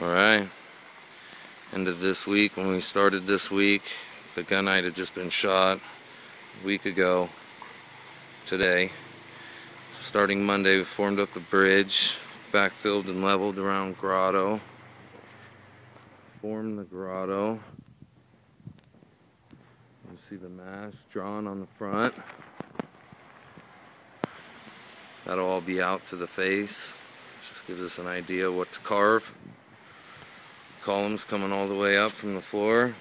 Alright. End of this week, when we started this week, the gunite had just been shot a week ago today. Starting Monday, we formed up the bridge, backfilled and leveled around grotto. Formed the grotto. You see the mash drawn on the front. That'll all be out to the face. Just gives us an idea what to carve. Columns coming all the way up from the floor.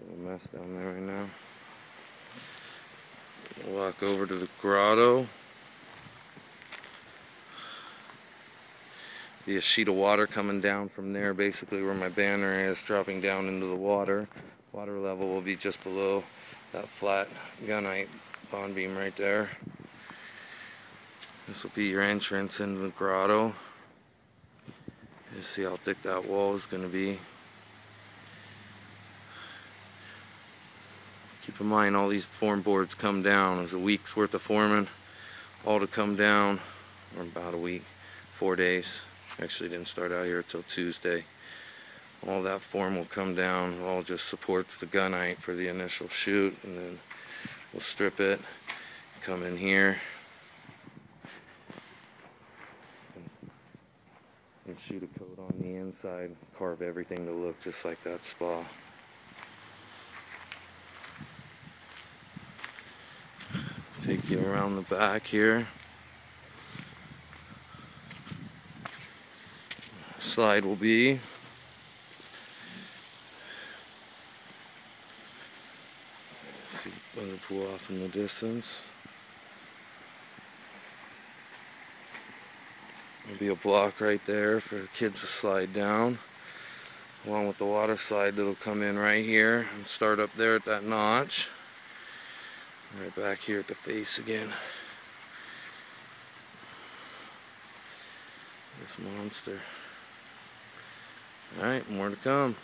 Little mess down there right now. Walk over to the grotto. Be a sheet of water coming down from there, basically where my banner is, dropping down into the water. Water level will be just below that flat gunite bond beam right there. This will be your entrance into the grotto. You see how thick that wall is going to be. Keep in mind all these form boards come down. There's a week's worth of forming all to come down, or about a week, four days. Actually didn't start out here until Tuesday. All that form will come down. It all just supports the gunite for the initial shoot, and then we'll strip it, come in here, shoot a coat on the inside, carve everything to look just like that spa. Take you around the back here. Slide will be see the weather pool off in the distance. There'll be a block right there for kids to slide down, along with the water slide that'll come in right here and start up there at that notch. Right back here at the face again. This monster. Alright, more to come.